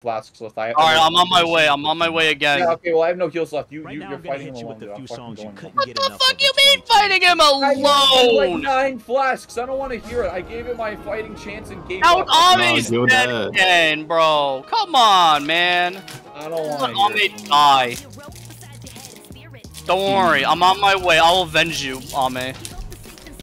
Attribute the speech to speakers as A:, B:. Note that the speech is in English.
A: flasks left. I
B: All right, I'm on my way. I'm on my way again.
A: Yeah, okay, well I have no heals left. You, you're fighting him
C: you with
A: alone.
C: a few songs you couldn't
B: What the fuck you mean fighting him
A: I like nine flasks. I don't want to hear it. I gave him my fighting chance and gave
B: Out
A: up.
D: Ame's
B: dead again, bro. Come on, man.
A: I don't want to
B: die. Don't worry, I'm on my way. I'll avenge you, Ame.